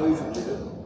有一种这个。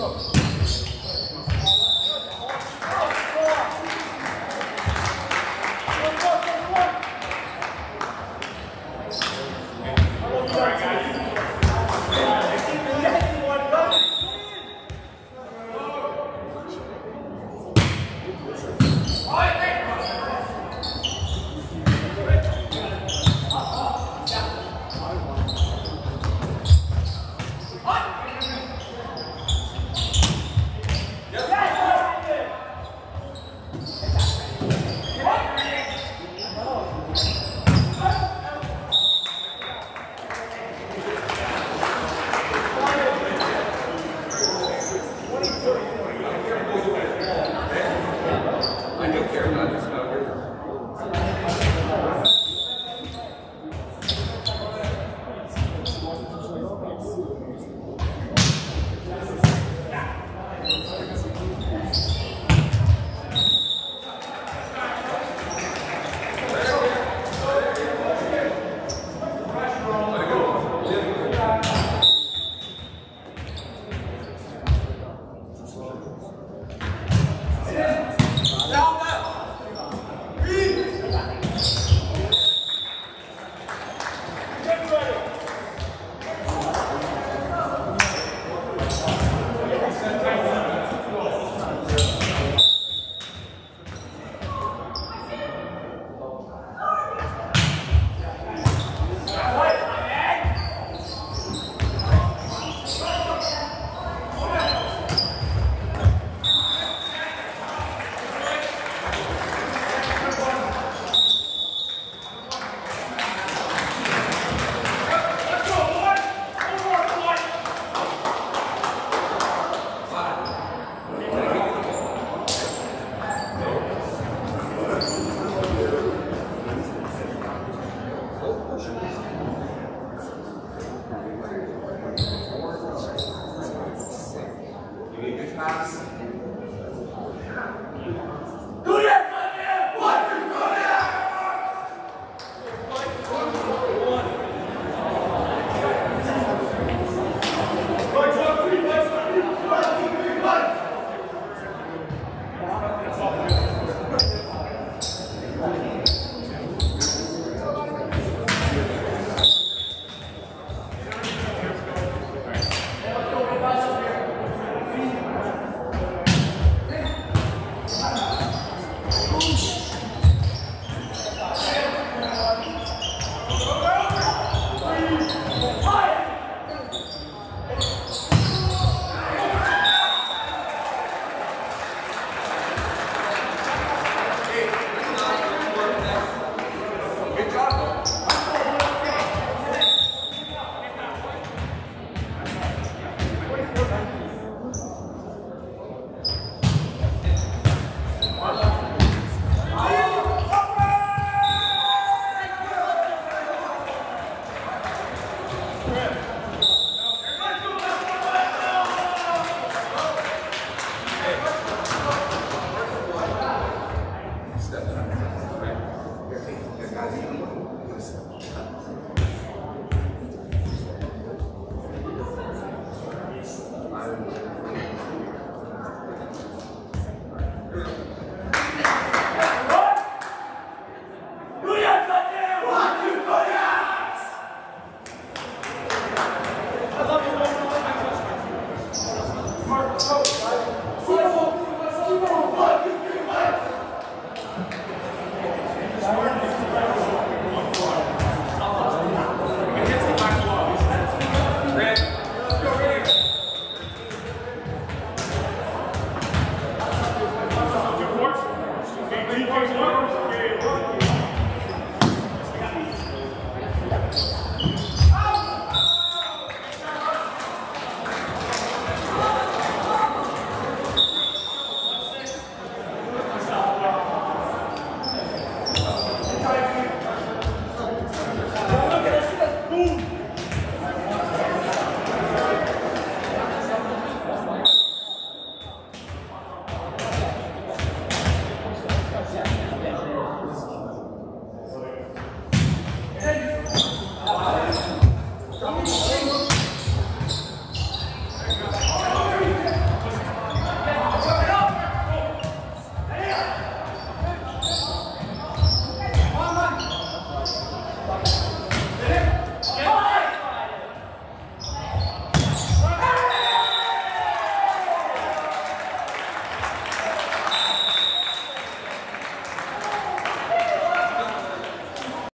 stop.